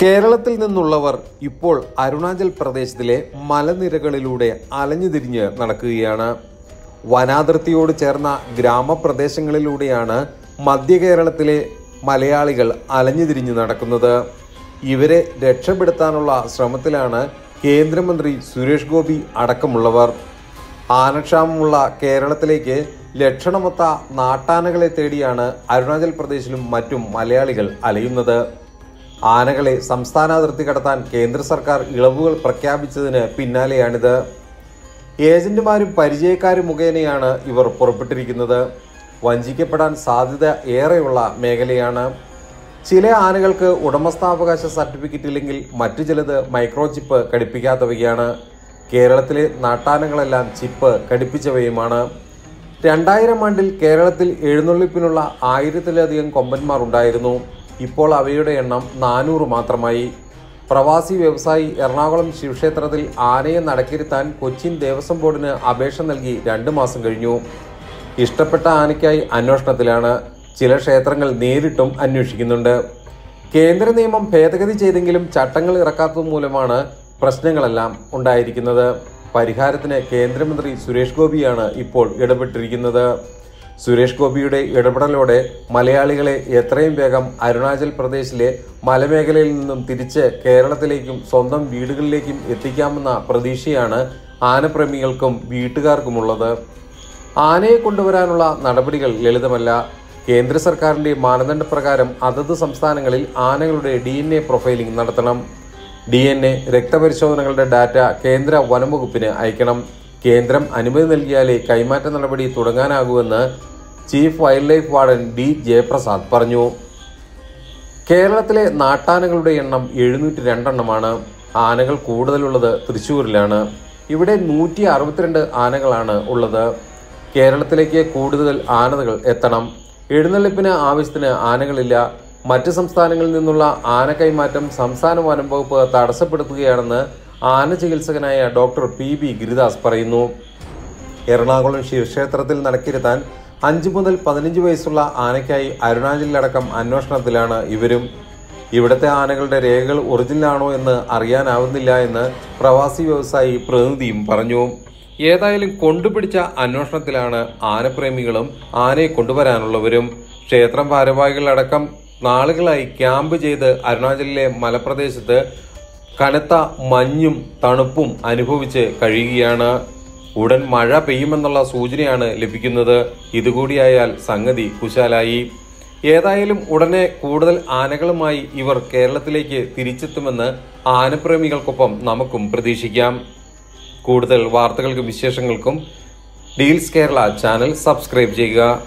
കേരളത്തിൽ നിന്നുള്ളവർ ഇപ്പോൾ അരുണാചൽ പ്രദേശിലെ മലനിരകളിലൂടെ അലഞ്ഞുതിരിഞ്ഞ് നടക്കുകയാണ്. വനാതിർത്തിയോട് ചേർന്ന ഗ്രാമപ്രദേശങ്ങളിലൂടെയാണ് മധ്യ കേരളത്തിലെ മലയാളികൾ അലഞ്ഞുതിരിഞ്ഞ് നടക്കുന്നത്. ഇവരെ രക്ഷപ്പെടുത്താനുള്ള ശ്രമത്തിലാണ് കേന്ദ്രമന്ത്രി സുരേഷ് ഗോപി അടക്കമുള്ളവർ. ആനക്ഷാമമുള്ള കേരളത്തിലേക്ക് ലക്ഷണമൊത്ത നാട്ടാനകളെ തേടിയാണ് അരുണാചൽ പ്രദേശിലും മറ്റും മലയാളികൾ അലയുന്നത്. ആനകളെ സംസ്ഥാന അതിർത്തി കടത്താൻ കേന്ദ്ര സർക്കാർ ഇളവുകൾ പ്രഖ്യാപിച്ചതിന് പിന്നാലെയാണിത്. ഏജന്റുമാരും പരിചയക്കാരും മുഖേനയാണ് ഇവർ പുറപ്പെട്ടിരിക്കുന്നത്. വഞ്ചിക്കപ്പെടാൻ സാധ്യത ഏറെയുള്ള മേഖലയാണ്. ചില ആനകൾക്ക് ഉടമസ്ഥാവകാശ സർട്ടിഫിക്കറ്റ് ഇല്ലെങ്കിൽ മറ്റു ചിലത് മൈക്രോ ചിപ്പ് ഘടിപ്പിക്കാത്തവയാണ്. കേരളത്തിലെ നാട്ടാനകളെല്ലാം ചിപ്പ് ഘടിപ്പിച്ചവയുമാണ്. രണ്ടായിരം ആണ്ടിൽ കേരളത്തിൽ എഴുന്നള്ളിപ്പിനുള്ള ആയിരത്തിലധികം കൊമ്പന്മാർ ഉണ്ടായിരുന്നു. ഇപ്പോൾ അവയുടെ എണ്ണം നാനൂറ് മാത്രമായി. പ്രവാസി വ്യവസായി എറണാകുളം ശിവക്ഷേത്രത്തിൽ ആനയെ നടക്കിരുത്താൻ കൊച്ചിൻ ദേവസ്വം ബോർഡിന് അപേക്ഷ നൽകി രണ്ട് മാസം കഴിഞ്ഞു. ഇഷ്ടപ്പെട്ട ആനയ്ക്കായി അന്വേഷണത്തിലാണ്. ചില ക്ഷേത്രങ്ങൾ നേരിട്ടും അന്വേഷിക്കുന്നുണ്ട്. കേന്ദ്ര നിയമം ഭേദഗതി ചെയ്തെങ്കിലും ചട്ടങ്ങൾ ഇറക്കാത്തത് മൂലമാണ് പ്രശ്നങ്ങളെല്ലാം ഉണ്ടായിരിക്കുന്നത്. പരിഹാരത്തിന് കേന്ദ്രമന്ത്രി സുരേഷ് ഗോപിയാണ് ഇപ്പോൾ ഇടപെട്ടിരിക്കുന്നത്. സുരേഷ് ഗോപിയുടെ ഇടപെടലോടെ മലയാളികളെ എത്രയും വേഗം അരുണാചൽ പ്രദേശിലെ മലമേഖലയിൽ നിന്നും തിരിച്ച് കേരളത്തിലേക്കും സ്വന്തം വീടുകളിലേക്കും എത്തിക്കാമെന്ന പ്രതീക്ഷയാണ് ആനപ്രേമികൾക്കും വീട്ടുകാർക്കുമുള്ളത്. ആനയെ കൊണ്ടുവരാനുള്ള നടപടികൾ ലളിതമല്ല. കേന്ദ്ര സർക്കാരിന്റെ മാനദണ്ഡപ്രകാരം അതത് സംസ്ഥാനങ്ങളിൽ ആനകളുടെ ഡി എൻ എ പ്രൊഫൈലിംഗ് നടത്തണം. ഡി എൻ എ രക്തപരിശോധനകളുടെ ഡാറ്റ കേന്ദ്ര വനംവകുപ്പിന് അയക്കണം. കേന്ദ്രം അനുമതി നൽകിയാലേ കൈമാറ്റ നടപടി തുടങ്ങാനാകൂവെന്ന് chief wildlife warden D Jayaprasad പറഞ്ഞു. കേരളത്തിലെ നാട്ടാനകളുടെ എണ്ണം എഴുന്നൂറ്റി രണ്ടെണ്ണമാണ്. ആനകൾ കൂടുതലുള്ളത് തൃശ്ശൂരിലാണ്. ഇവിടെ നൂറ്റി അറുപത്തിരണ്ട് ആനകളാണ് ഉള്ളത്. കേരളത്തിലേക്ക് കൂടുതൽ ആനകൾ എത്തണം. എഴുന്നള്ളിപ്പിന് ആവശ്യത്തിന് ആനകളില്ല. മറ്റ് സംസ്ഥാനങ്ങളിൽ നിന്നുള്ള ആന കൈമാറ്റം സംസ്ഥാന വനം വകുപ്പ് തടസ്സപ്പെടുത്തുകയാണെന്ന് ആന ചികിത്സകനായ ഡോക്ടർ പി ബി ഗിരിദാസ് പറയുന്നു. എറണാകുളം ശിവക്ഷേത്രത്തിൽ നടക്കിരുത്താൻ അഞ്ചു മുതൽ പതിനഞ്ച് വയസ്സുള്ള ആനയ്ക്കായി അരുണാചലിലടക്കം അന്വേഷണത്തിലാണ് ഇവരും. ഇവിടുത്തെ ആനകളുടെ രേഖകൾ ഒറിജിനലാണോ എന്ന് അറിയാനാവുന്നില്ല എന്ന് പ്രവാസി വ്യവസായി പ്രതിനിധിയും പറഞ്ഞു. ഏതായാലും കൊണ്ടുപിടിച്ച അന്വേഷണത്തിലാണ് ആനപ്രേമികളും ആനയെ കൊണ്ടുവരാനുള്ളവരും. ക്ഷേത്രം ഭാരവാഹികളടക്കം നാളുകളായി ക്യാമ്പ് ചെയ്ത് അരുണാചലിലെ മലപ്രദേശത്ത് കനത്ത മഞ്ഞും തണുപ്പും അനുഭവിച്ച് കഴിയുകയാണ്. ഉടൻ മഴ പെയ്യുമെന്നുള്ള സൂചനയാണ് ലഭിക്കുന്നത്. ഇതുകൂടിയായാൽ സംഗതി കുശാലായി. ഏതായാലും ഉടനെ കൂടുതൽ ആനകളുമായി ഇവർ കേരളത്തിലേക്ക് തിരിച്ചെത്തുമെന്ന് ആനപ്രേമികൾക്കൊപ്പം നമുക്കും പ്രതീക്ഷിക്കാം. കൂടുതൽ വാർത്തകൾക്കും വിശേഷങ്ങൾക്കും ഡീൽസ് കേരള ചാനൽ സബ്സ്ക്രൈബ് ചെയ്യുക.